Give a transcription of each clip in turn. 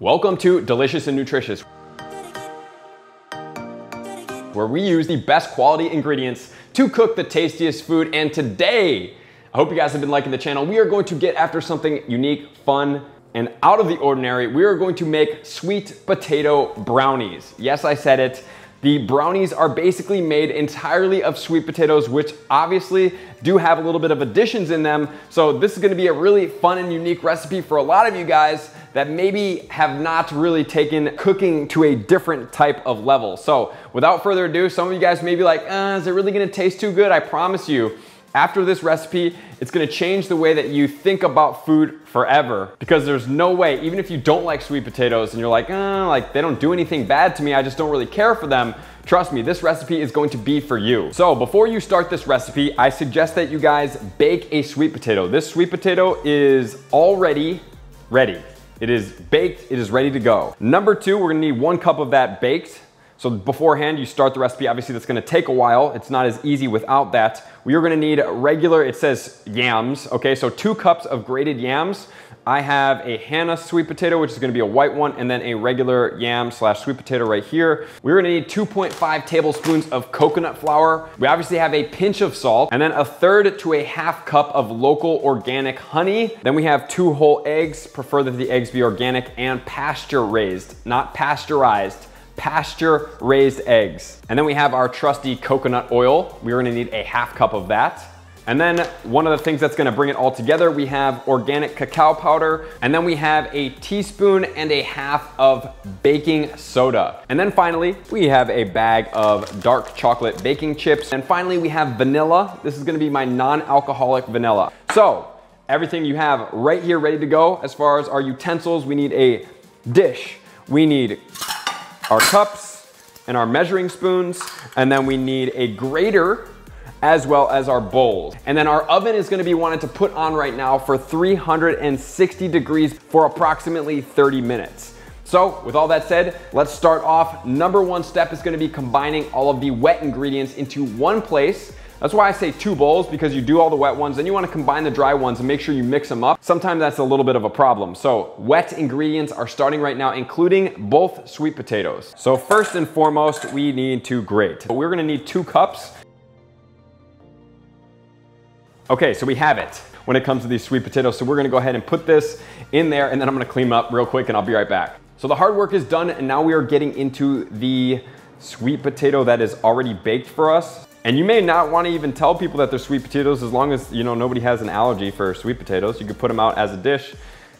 Welcome to Delicious and Nutritious, where we use the best quality ingredients to cook the tastiest food. And today, I hope you guys have been liking the channel. We are going to get after something unique, fun, and out of the ordinary. We are going to make sweet potato brownies. Yes, I said it. The brownies are basically made entirely of sweet potatoes, which obviously do have a little bit of additions in them. So this is gonna be a really fun and unique recipe for a lot of you guys that maybe have not really taken cooking to a different type of level. So without further ado, some of you guys may be like, uh, is it really gonna taste too good? I promise you, after this recipe, it's gonna change the way that you think about food forever because there's no way, even if you don't like sweet potatoes and you're like, uh, like they don't do anything bad to me, I just don't really care for them, Trust me, this recipe is going to be for you. So before you start this recipe, I suggest that you guys bake a sweet potato. This sweet potato is already ready. It is baked, it is ready to go. Number two, we're gonna need one cup of that baked. So beforehand, you start the recipe. Obviously, that's gonna take a while. It's not as easy without that. We are gonna need regular, it says yams, okay? So two cups of grated yams. I have a Hannah sweet potato, which is gonna be a white one, and then a regular yam slash sweet potato right here. We're gonna need 2.5 tablespoons of coconut flour. We obviously have a pinch of salt, and then a third to a half cup of local organic honey. Then we have two whole eggs, prefer that the eggs be organic and pasture raised, not pasteurized pasture raised eggs. And then we have our trusty coconut oil. We're gonna need a half cup of that. And then one of the things that's gonna bring it all together, we have organic cacao powder, and then we have a teaspoon and a half of baking soda. And then finally, we have a bag of dark chocolate baking chips. And finally, we have vanilla. This is gonna be my non-alcoholic vanilla. So, everything you have right here ready to go. As far as our utensils, we need a dish. We need our cups and our measuring spoons, and then we need a grater as well as our bowls. And then our oven is gonna be wanted to put on right now for 360 degrees for approximately 30 minutes. So with all that said, let's start off. Number one step is gonna be combining all of the wet ingredients into one place that's why I say two bowls because you do all the wet ones, then you wanna combine the dry ones and make sure you mix them up. Sometimes that's a little bit of a problem. So wet ingredients are starting right now, including both sweet potatoes. So first and foremost, we need to grate. We're gonna need two cups. Okay, so we have it when it comes to these sweet potatoes. So we're gonna go ahead and put this in there and then I'm gonna clean up real quick and I'll be right back. So the hard work is done and now we are getting into the sweet potato that is already baked for us. And you may not want to even tell people that they're sweet potatoes as long as you know nobody has an allergy for sweet potatoes. You could put them out as a dish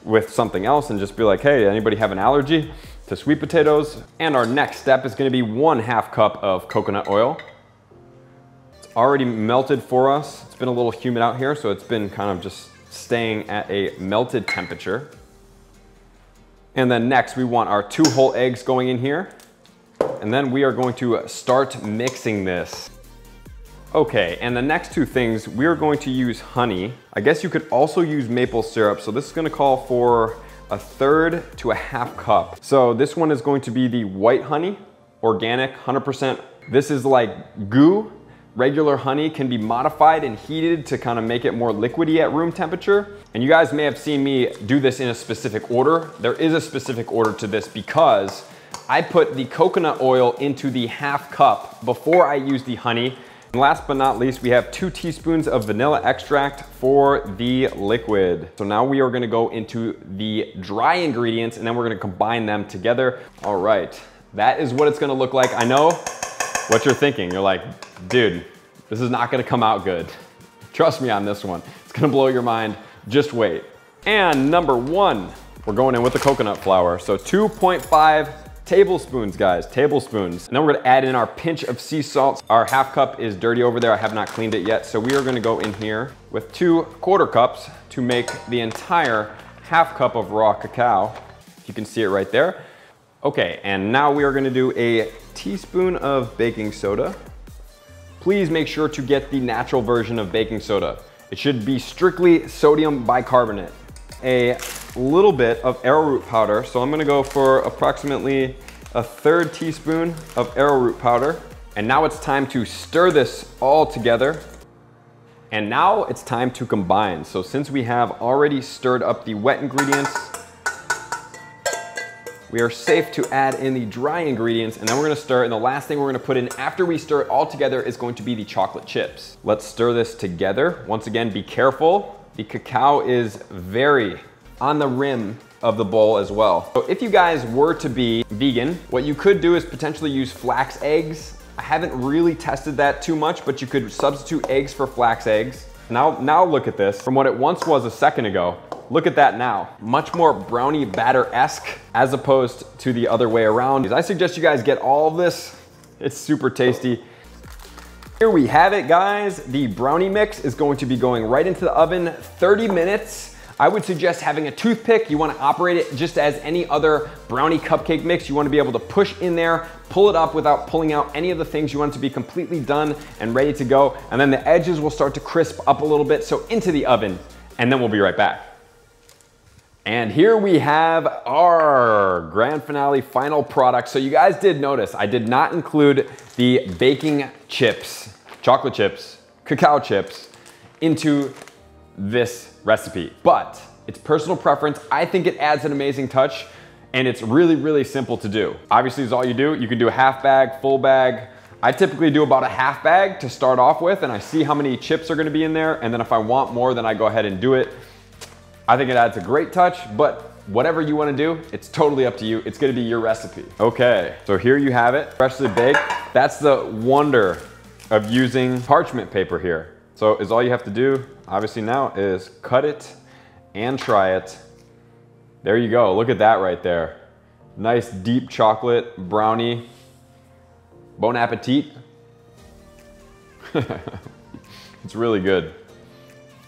with something else and just be like, hey, anybody have an allergy to sweet potatoes? And our next step is gonna be one half cup of coconut oil. It's already melted for us. It's been a little humid out here, so it's been kind of just staying at a melted temperature. And then next we want our two whole eggs going in here. And then we are going to start mixing this. Okay, and the next two things, we are going to use honey. I guess you could also use maple syrup. So this is gonna call for a third to a half cup. So this one is going to be the white honey, organic, 100%. This is like goo. Regular honey can be modified and heated to kind of make it more liquidy at room temperature. And you guys may have seen me do this in a specific order. There is a specific order to this because I put the coconut oil into the half cup before I use the honey and last but not least, we have two teaspoons of vanilla extract for the liquid. So now we are gonna go into the dry ingredients and then we're gonna combine them together. All right, that is what it's gonna look like. I know what you're thinking. You're like, dude, this is not gonna come out good. Trust me on this one. It's gonna blow your mind. Just wait. And number one, we're going in with the coconut flour. So 2.5 Tablespoons, guys, tablespoons. And then we're gonna add in our pinch of sea salt. Our half cup is dirty over there. I have not cleaned it yet. So we are gonna go in here with two quarter cups to make the entire half cup of raw cacao. You can see it right there. Okay, and now we are gonna do a teaspoon of baking soda. Please make sure to get the natural version of baking soda. It should be strictly sodium bicarbonate. A little bit of arrowroot powder. So I'm gonna go for approximately a third teaspoon of arrowroot powder. And now it's time to stir this all together. And now it's time to combine. So since we have already stirred up the wet ingredients, we are safe to add in the dry ingredients and then we're gonna stir and the last thing we're gonna put in after we stir it all together is going to be the chocolate chips. Let's stir this together. Once again, be careful. The cacao is very on the rim of the bowl as well. So if you guys were to be vegan, what you could do is potentially use flax eggs. I haven't really tested that too much, but you could substitute eggs for flax eggs. Now, now look at this. From what it once was a second ago, look at that now. Much more brownie batter-esque as opposed to the other way around. I suggest you guys get all of this. It's super tasty. Here we have it, guys. The brownie mix is going to be going right into the oven, 30 minutes. I would suggest having a toothpick. You wanna operate it just as any other brownie cupcake mix. You wanna be able to push in there, pull it up without pulling out any of the things. You want to be completely done and ready to go. And then the edges will start to crisp up a little bit. So into the oven, and then we'll be right back. And here we have our grand finale final product. So you guys did notice I did not include the baking chips, chocolate chips, cacao chips into this recipe, but it's personal preference. I think it adds an amazing touch and it's really, really simple to do. Obviously, is all you do. You can do a half bag, full bag. I typically do about a half bag to start off with and I see how many chips are gonna be in there. And then if I want more, then I go ahead and do it. I think it adds a great touch, but whatever you wanna do, it's totally up to you. It's gonna be your recipe. Okay, so here you have it, freshly baked. That's the wonder of using parchment paper here. So is all you have to do, obviously now, is cut it and try it. There you go, look at that right there. Nice deep chocolate brownie. Bon appetit. it's really good.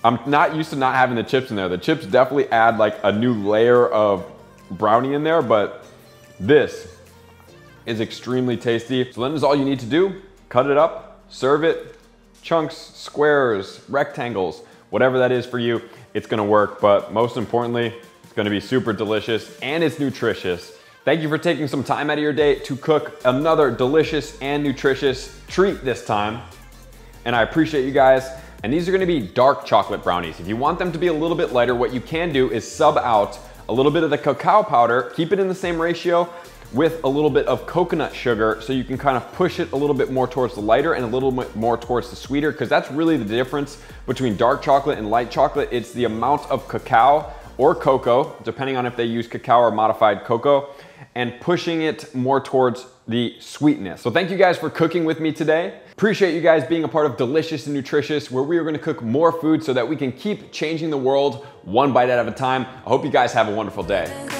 I'm not used to not having the chips in there. The chips definitely add like a new layer of brownie in there, but this is extremely tasty. So then is all you need to do. Cut it up, serve it, chunks, squares, rectangles, whatever that is for you, it's gonna work. But most importantly, it's gonna be super delicious and it's nutritious. Thank you for taking some time out of your day to cook another delicious and nutritious treat this time. And I appreciate you guys. And these are gonna be dark chocolate brownies. If you want them to be a little bit lighter, what you can do is sub out a little bit of the cacao powder, keep it in the same ratio, with a little bit of coconut sugar so you can kind of push it a little bit more towards the lighter and a little bit more towards the sweeter because that's really the difference between dark chocolate and light chocolate. It's the amount of cacao or cocoa, depending on if they use cacao or modified cocoa, and pushing it more towards the sweetness. So thank you guys for cooking with me today. Appreciate you guys being a part of Delicious and Nutritious, where we are gonna cook more food so that we can keep changing the world one bite at a time. I hope you guys have a wonderful day.